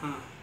Huh.